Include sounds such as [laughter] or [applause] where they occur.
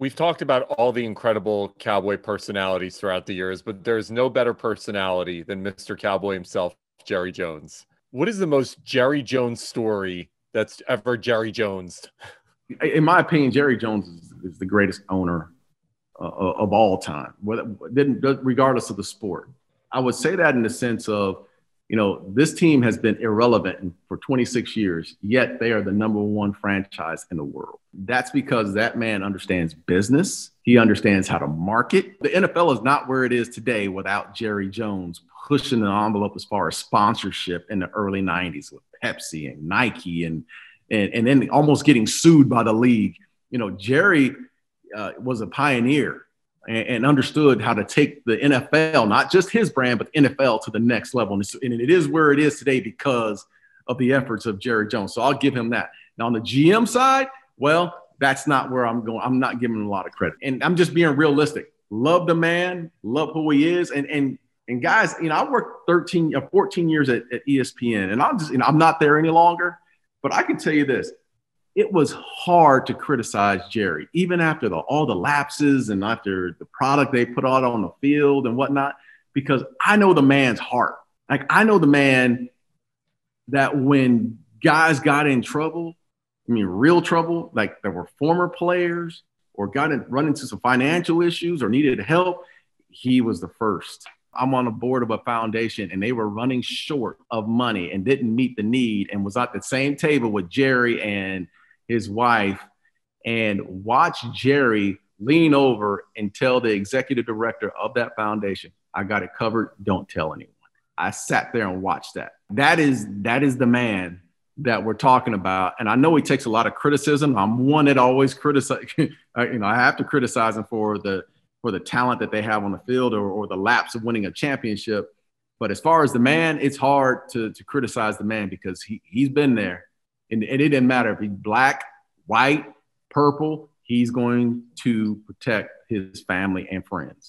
We've talked about all the incredible cowboy personalities throughout the years, but there's no better personality than Mr. Cowboy himself, Jerry Jones. What is the most Jerry Jones story that's ever Jerry Jones? In my opinion, Jerry Jones is, is the greatest owner uh, of all time, regardless of the sport. I would say that in the sense of you know, this team has been irrelevant for 26 years, yet they are the number one franchise in the world. That's because that man understands business. He understands how to market. The NFL is not where it is today without Jerry Jones pushing the envelope as far as sponsorship in the early 90s with Pepsi and Nike and and, and then almost getting sued by the league. You know, Jerry uh, was a pioneer and, and, understood how to take the NFL, not just his brand, but the NFL to the next level. And, and it is where it is today because of the efforts of Jerry Jones. So I'll give him that. Now on the GM side, well, that's not where I'm going. I'm not giving him a lot of credit. And I'm just being realistic. Love the man, love who he is. And and and guys, you know, I worked 13 or uh, 14 years at, at ESPN, and I'm just, you know, I'm not there any longer. But I can tell you this: it was hard to criticize Jerry, even after the, all the lapses and after the product they put out on the field and whatnot, because I know the man's heart. Like I know the man that when guys got in trouble, I mean, real trouble, like there were former players or got in, run into some financial issues or needed help, he was the first. I'm on the board of a foundation and they were running short of money and didn't meet the need and was at the same table with Jerry and his wife and watch Jerry lean over and tell the executive director of that foundation, I got it covered. Don't tell anyone. I sat there and watched that. That is that is the man that we're talking about. And I know he takes a lot of criticism. I'm one that always criticize, [laughs] you know, I have to criticize him for the for the talent that they have on the field or, or the lapse of winning a championship. But as far as the man, it's hard to, to criticize the man because he, he's been there and, and it didn't matter if he's black, white, purple, he's going to protect his family and friends.